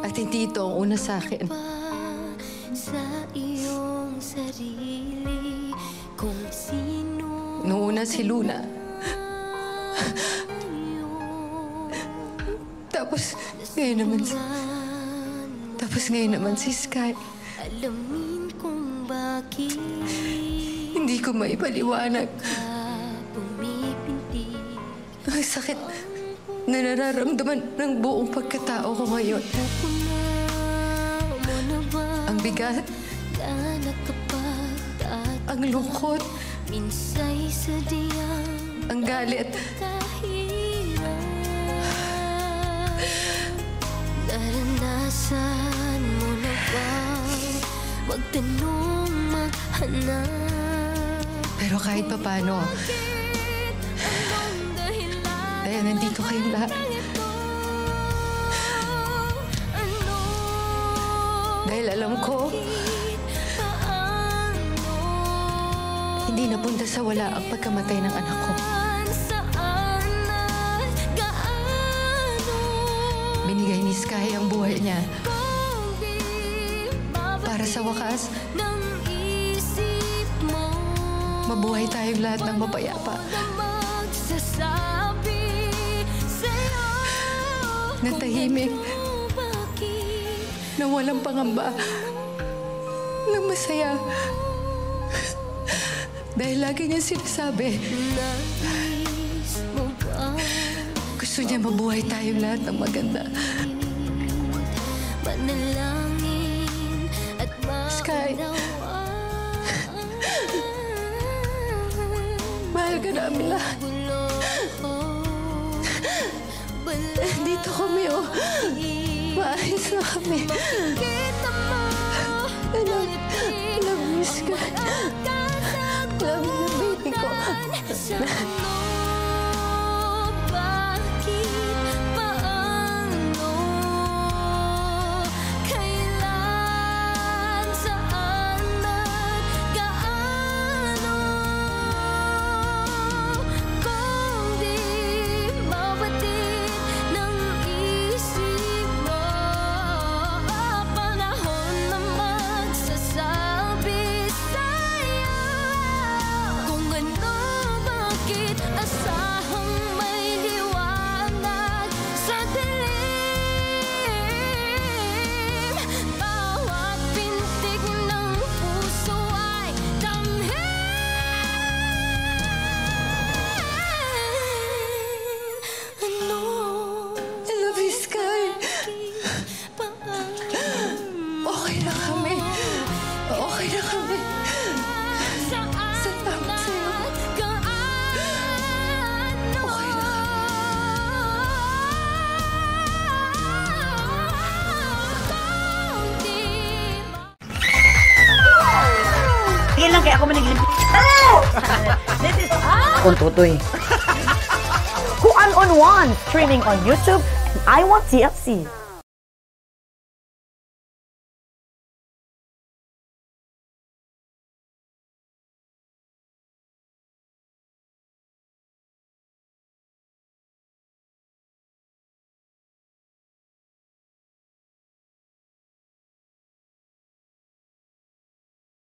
At hindi ito ang una sa akin. sa iyong sarili kung sino Noong una si Luna. Tapos ngayon naman si... Tapos ngayon naman si Sky. Alamin kung bakit Hindi ko maipaliwanag. Ang sakit na nararamdaman ng buong pagkatao ko ngayon. Ang bigat, ang lungkot, ang galit. Naranasan mo na ba Magtanong mahanap Pero kahit papano, dahil nandito kayong lahat. Dahil alam ko, hindi napunta sa wala ang pagkamatay ng anak ko. Binigay ni Sky ang buhay niya para sa wakas, mabuhay tayong lahat ng mapayapa. Magsasabi Na tahimik, na walang pangamba, na masaya. Dahil lagi niya sinasabi, gusto niya mabuhay tayong lahat ng maganda. Sky. Mahal ka namin lahat. Dito kami, oh. Maayos na kami. I love you, Sky. Love you, baby ko. Na kami. Salamat sa'yo. Okay na Yan lang kaya ako managlip. This is Kung tutoy. Kuan on One, streaming on YouTube I Want TFC.